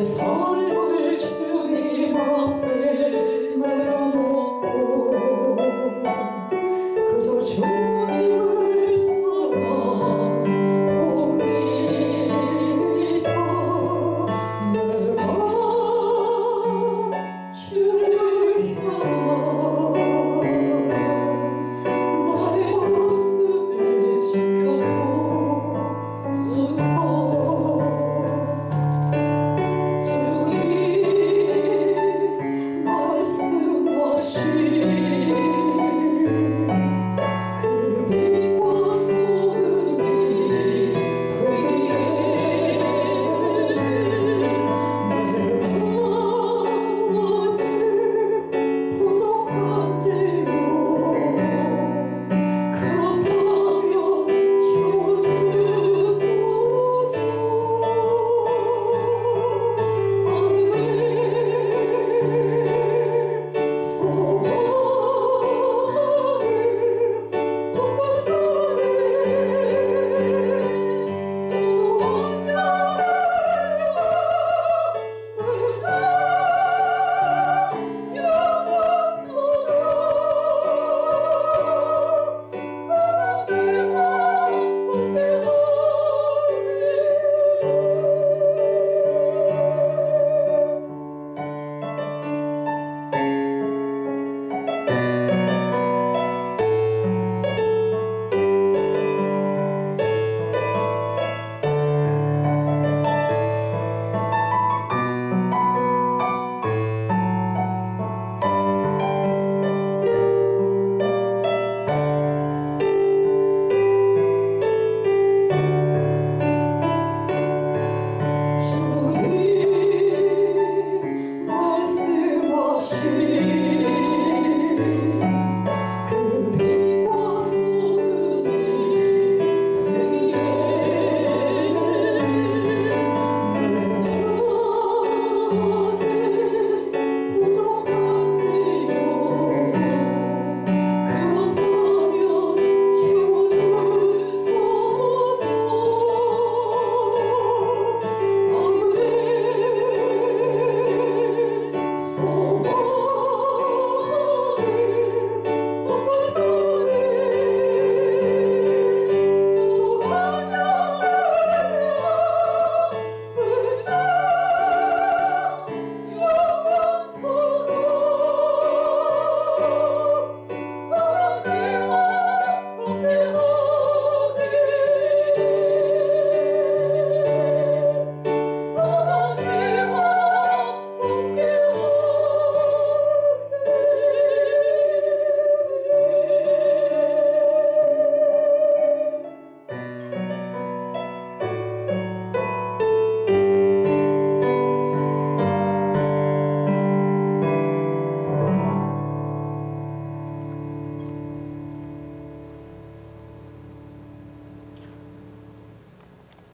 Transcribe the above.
eles